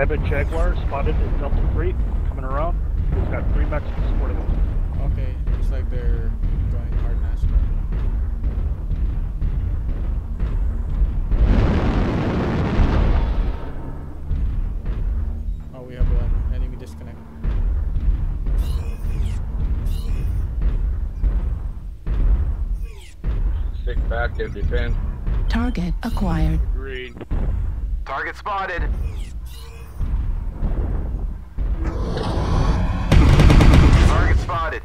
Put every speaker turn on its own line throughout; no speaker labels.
Ebon Jaguar spotted in Delta 3 coming around. He's got three Mexicans supporting him.
Okay, looks like they're going hard national. Oh, we have an enemy disconnect.
Stick back and defend.
Target acquired.
Green.
Target spotted. Spotted.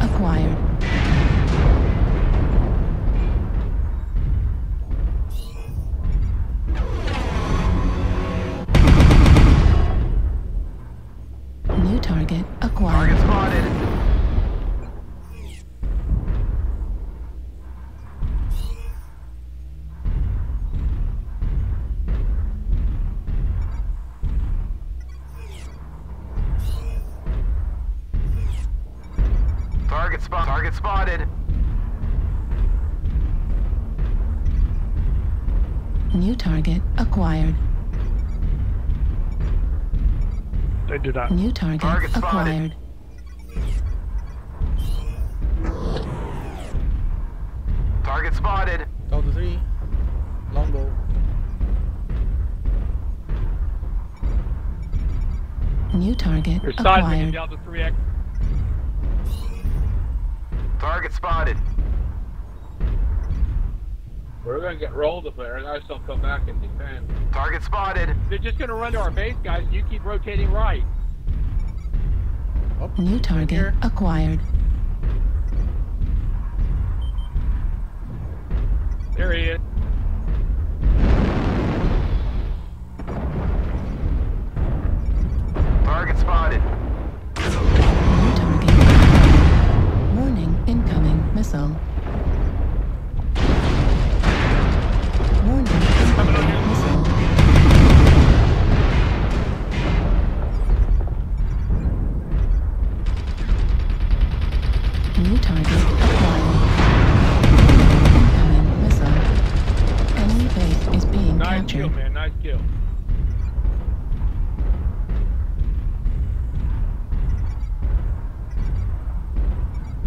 Acquired. Target
spotted.
New target acquired.
They do not.
New target
Target spotted.
acquired.
Target spotted.
Delta 3, longbow.
New target
There's seismic in
acquired.
Delta 3X.
Target spotted.
We're gonna get rolled up there, and I still come back and defend.
Target spotted.
They're just gonna run to our base, guys. You keep rotating right.
Oh,
New target
here.
acquired.
There he is. Kill, man. Nice kill.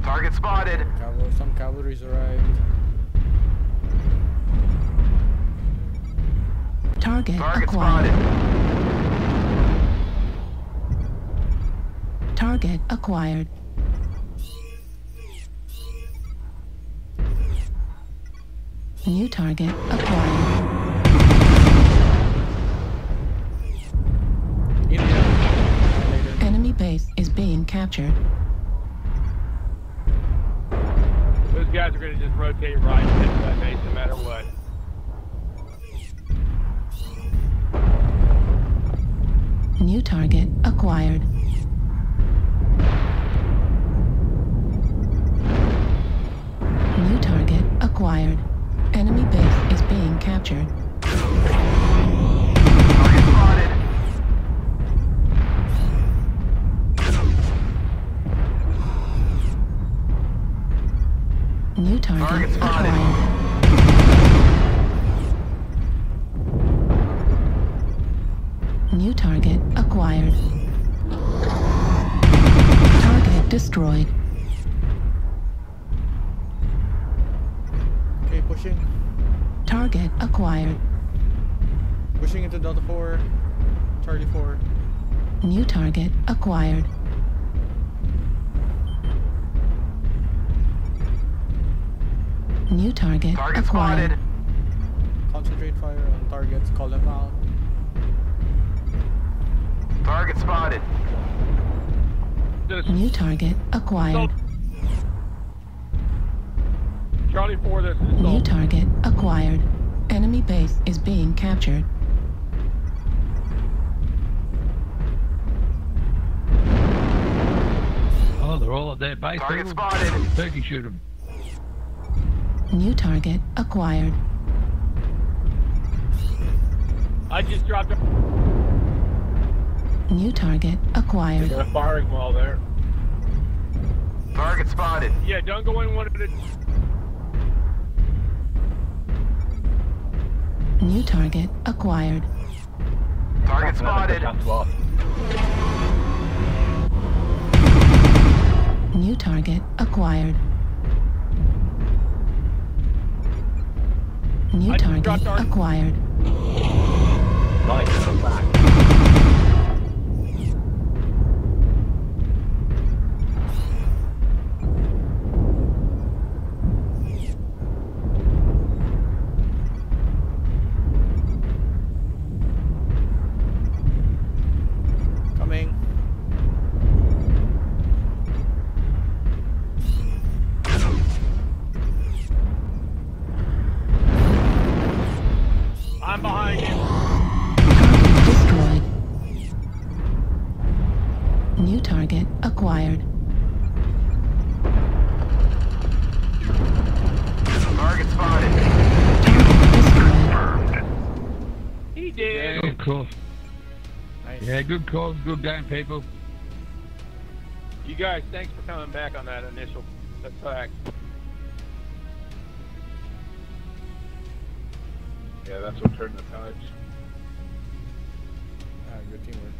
Target spotted.
Caval some cavalry's arrived.
Target
Target
acquired.
spotted.
Target acquired. New target acquired. Captured.
Those guys are gonna just rotate right hit that base no matter what.
New target acquired. Destroyed.
Okay, pushing.
Target acquired.
Pushing into Delta 4. Charlie 4.
New target acquired. New target
Target
acquired.
spotted.
Concentrate fire on targets. Call them out.
Target spotted.
This
New target acquired.
Charlie 4, this is
New target acquired. Enemy base is being captured.
Oh, they're all at that base.
Target
too?
spotted.
Turkey shoot them.
New target acquired.
I just dropped a
New target acquired.
got a firing wall there.
Target spotted.
Yeah, don't go in one at a
New target acquired.
Target spotted.
New target acquired. New
I just
target
dropped our-
acquired.
Coming.
New target acquired.
Target spotted.
Target destroyed.
He did.
Good call.
Nice.
Yeah, good call. Good game, people.
You guys, thanks for coming back on that initial attack.
Yeah, that's what turned the tides.
Ah, good teamwork.